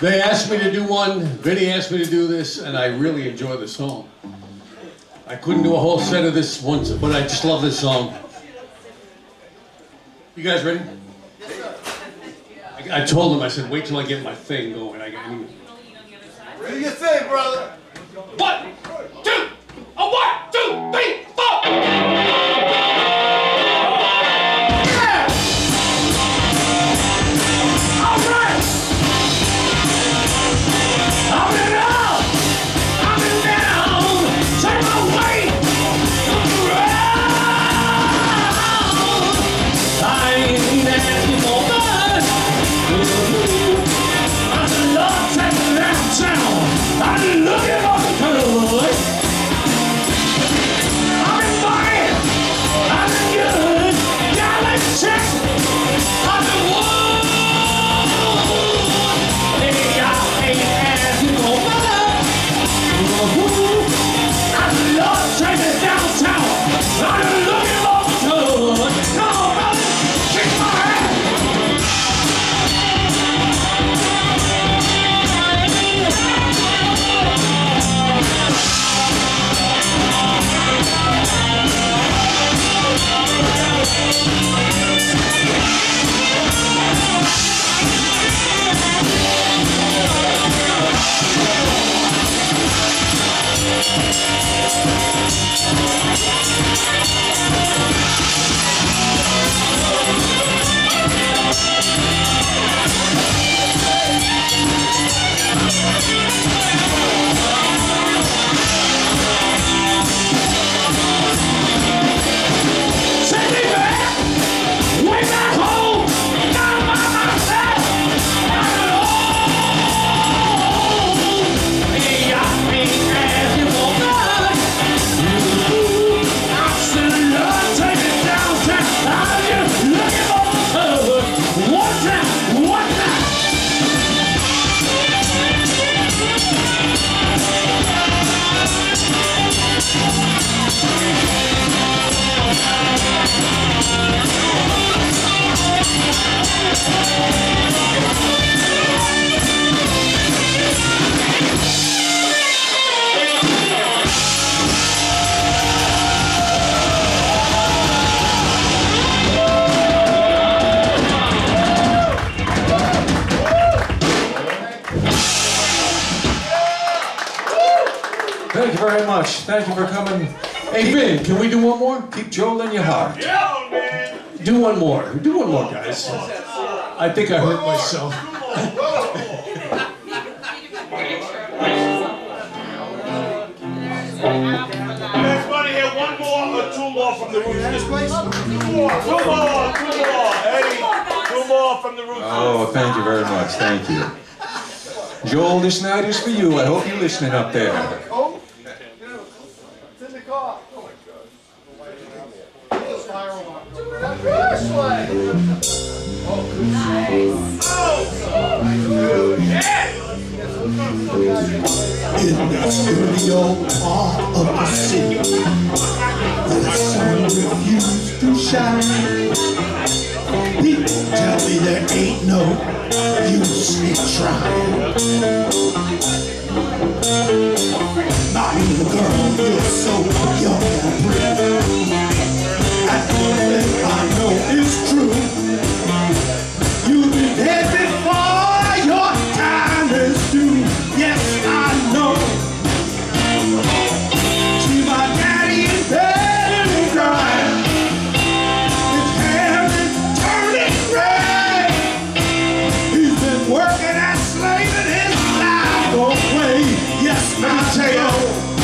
They asked me to do one, Vinny asked me to do this, and I really enjoy the song. I couldn't do a whole set of this once, but I just love this song. You guys ready? I, I told them, I said, wait till I get my thing going. I got, Ready your thing, brother. one, two, a one, two, three, four. Thank you very much. Thank you for coming. Hey, Vin, can we do one more? Keep Joel in your heart. Do one more. Do one more, guys. I think I hurt myself. Let's want to hear one more or two more from the roots. Two more, two more, two more. Eddie, two more from the roots. Oh, thank you very much. Thank you. Joel, this night is for you. I hope you're listening up there. It's in the car. Oh in the studio part of the city where the sun to shine. People tell me there ain't no use in trying. jest nadzieją.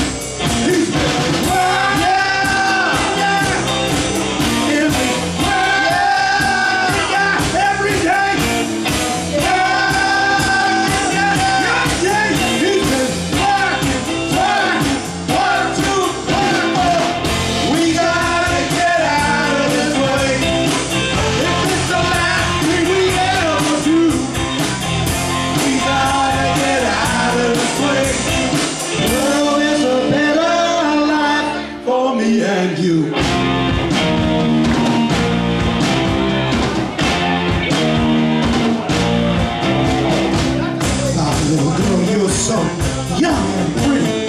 young and free.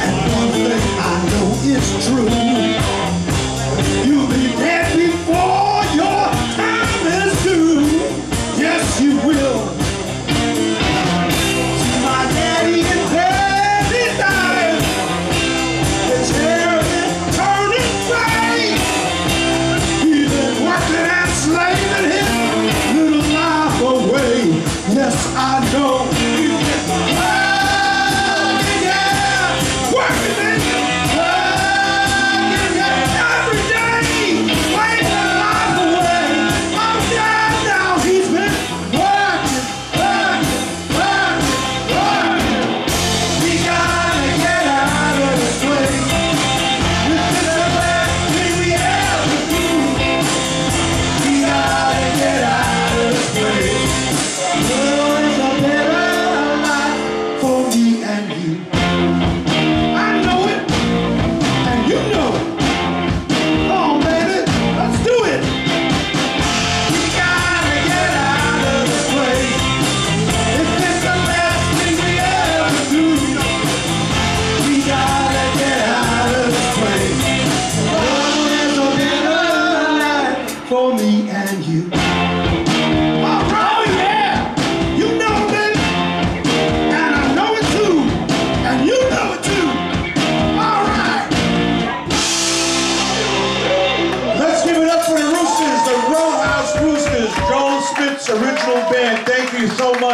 And one thing I know is true.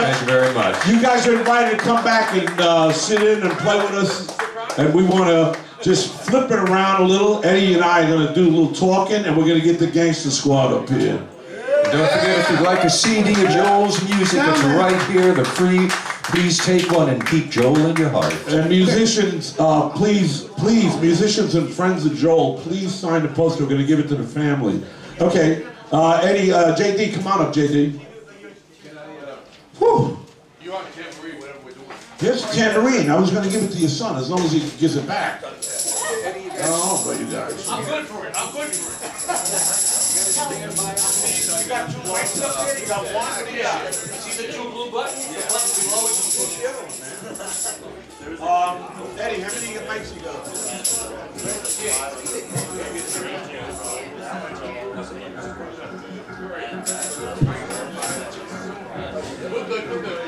Thank you very much. You guys are invited to come back and uh, sit in and play with us. And we want to just flip it around a little. Eddie and I are going to do a little talking, and we're going to get the Gangster Squad up here. Don't forget if you'd like a CD of Joel's music, it's right here, the free. Please take one and keep Joel in your heart. And musicians, uh, please, please, musicians and friends of Joel, please sign the poster. We're going to give it to the family. Okay, uh, Eddie, uh, JD, come on up, JD. Whew. You on tambourine, whatever we're doing. Here's a tambourine. I was going to give it to your son as long as he gives it back. Oh, but you guys. I'm good for it, I'm good for it. You got two lights up there, you got one, yeah. See the two blue buttons? The button below it, you push the other one, man. Um, Eddie, how many mics you got? We're good, we're good.